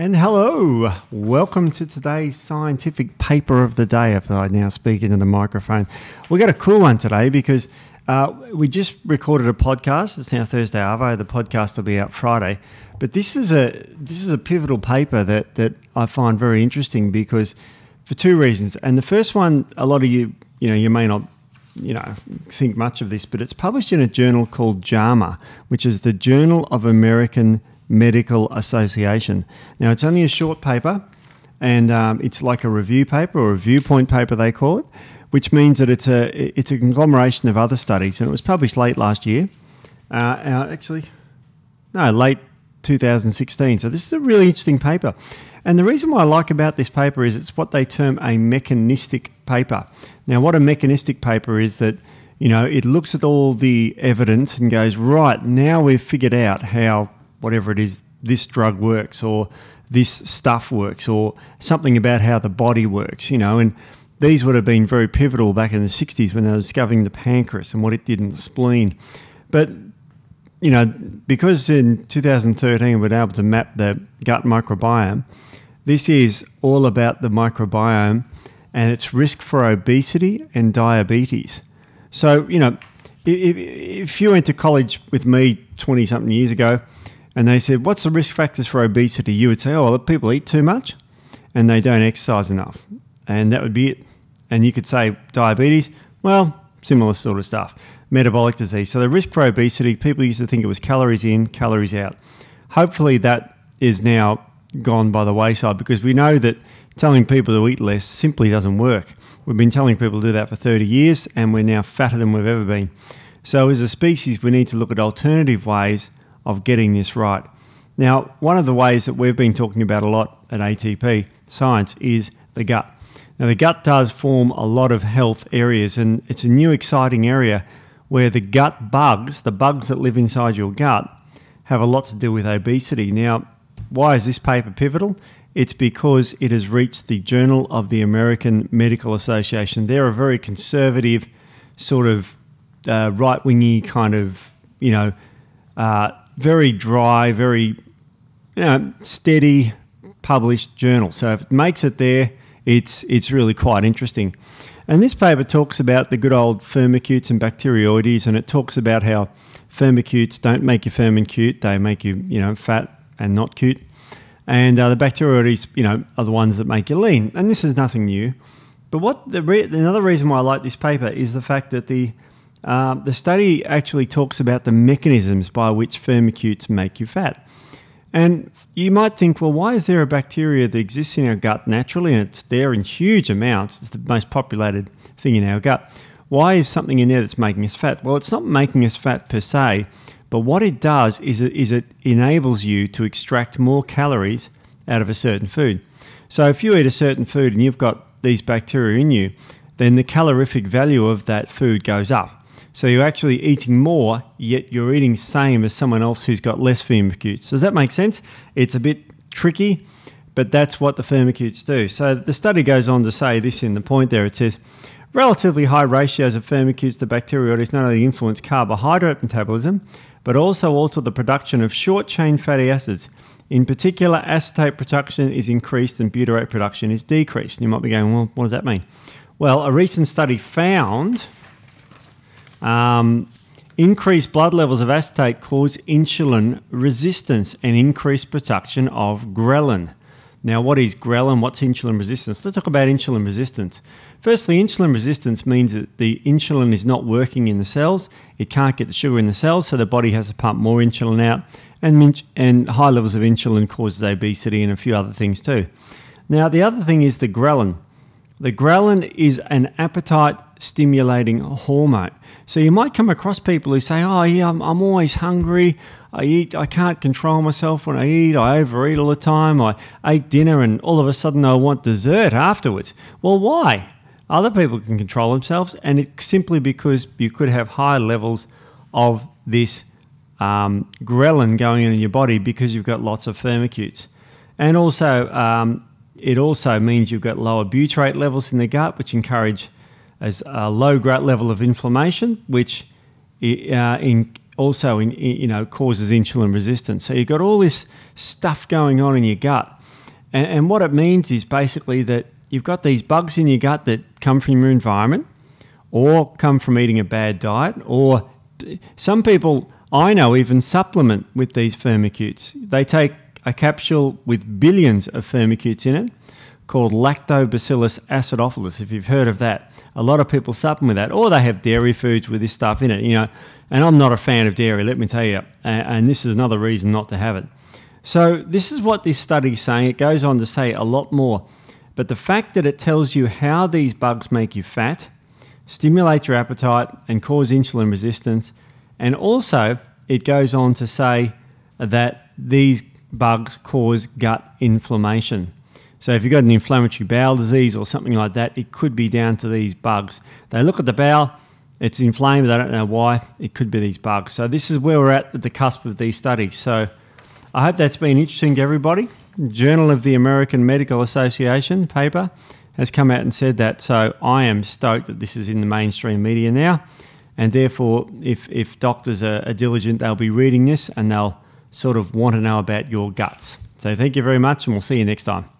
And hello, welcome to today's scientific paper of the day. If I now speak into the microphone, we got a cool one today because uh, we just recorded a podcast. It's now Thursday Arvo. The podcast will be out Friday, but this is a this is a pivotal paper that that I find very interesting because for two reasons. And the first one, a lot of you you know you may not you know think much of this, but it's published in a journal called JAMA, which is the Journal of American Medical Association. Now, it's only a short paper, and um, it's like a review paper or a viewpoint paper, they call it, which means that it's a it's a conglomeration of other studies, and it was published late last year. Uh, uh actually, no, late 2016. So this is a really interesting paper. And the reason why I like about this paper is it's what they term a mechanistic paper. Now, what a mechanistic paper is that you know it looks at all the evidence and goes right now we've figured out how whatever it is, this drug works or this stuff works or something about how the body works, you know. And these would have been very pivotal back in the 60s when they were discovering the pancreas and what it did in the spleen. But, you know, because in 2013 we're able to map the gut microbiome, this is all about the microbiome and its risk for obesity and diabetes. So, you know, if, if you went to college with me 20 something years ago, and they said, What's the risk factors for obesity? You would say, Oh, people eat too much and they don't exercise enough. And that would be it. And you could say diabetes, well, similar sort of stuff. Metabolic disease. So the risk for obesity, people used to think it was calories in, calories out. Hopefully that is now gone by the wayside because we know that telling people to eat less simply doesn't work. We've been telling people to do that for 30 years and we're now fatter than we've ever been. So as a species, we need to look at alternative ways of getting this right. Now, one of the ways that we've been talking about a lot at ATP Science is the gut. Now, the gut does form a lot of health areas, and it's a new exciting area where the gut bugs, the bugs that live inside your gut, have a lot to do with obesity. Now, why is this paper pivotal? It's because it has reached the Journal of the American Medical Association. They're a very conservative, sort of uh, right wingy kind of, you know, uh, very dry, very you know, steady published journal. So if it makes it there, it's it's really quite interesting. And this paper talks about the good old firmicutes and bacteroides, and it talks about how firmicutes don't make you firm and cute; they make you you know fat and not cute. And uh, the bacteroides, you know, are the ones that make you lean. And this is nothing new. But what the re- another reason why I like this paper is the fact that the um, the study actually talks about the mechanisms by which firmicutes make you fat. And you might think, well, why is there a bacteria that exists in our gut naturally and it's there in huge amounts? It's the most populated thing in our gut. Why is something in there that's making us fat? Well, it's not making us fat per se, but what it does is it, is it enables you to extract more calories out of a certain food. So if you eat a certain food and you've got these bacteria in you, then the calorific value of that food goes up. So you're actually eating more, yet you're eating same as someone else who's got less firmicutes. Does that make sense? It's a bit tricky, but that's what the firmicutes do. So the study goes on to say this in the point there. It says relatively high ratios of firmicutes to bacteroides not only influence carbohydrate metabolism, but also alter the production of short chain fatty acids. In particular, acetate production is increased and butyrate production is decreased. You might be going, well, what does that mean? Well, a recent study found um, increased blood levels of acetate cause insulin resistance and increased production of ghrelin. Now, what is ghrelin? What's insulin resistance? Let's talk about insulin resistance. Firstly, insulin resistance means that the insulin is not working in the cells. It can't get the sugar in the cells, so the body has to pump more insulin out. And, and high levels of insulin causes obesity and a few other things too. Now, the other thing is the ghrelin. The ghrelin is an appetite stimulating hormone. So you might come across people who say, "Oh, yeah, I'm, I'm, always hungry. I eat. I can't control myself when I eat. I overeat all the time. I ate dinner, and all of a sudden I want dessert afterwards." Well, why? Other people can control themselves, and it's simply because you could have high levels of this um, ghrelin going in your body because you've got lots of firmicutes, and also um, it also means you've got lower butyrate levels in the gut, which encourage as a low level of inflammation, which uh, in, also in, you know causes insulin resistance. So you've got all this stuff going on in your gut. And, and what it means is basically that you've got these bugs in your gut that come from your environment or come from eating a bad diet, or some people I know even supplement with these firmicutes. They take a capsule with billions of firmicutes in it called Lactobacillus acidophilus, if you've heard of that. A lot of people supplement with that, or they have dairy foods with this stuff in it, you know. And I'm not a fan of dairy, let me tell you, and this is another reason not to have it. So, this is what this study is saying. It goes on to say a lot more. But the fact that it tells you how these bugs make you fat, stimulate your appetite, and cause insulin resistance, and also it goes on to say that these bugs cause gut inflammation. So if you've got an inflammatory bowel disease or something like that, it could be down to these bugs. They look at the bowel, it's inflamed, they don't know why. It could be these bugs. So this is where we're at at the cusp of these studies. So I hope that's been interesting to everybody. Journal of the American Medical Association paper has come out and said that. So I am stoked that this is in the mainstream media now. And therefore, if, if doctors are, are diligent, they'll be reading this and they'll sort of want to know about your guts. So thank you very much, and we'll see you next time.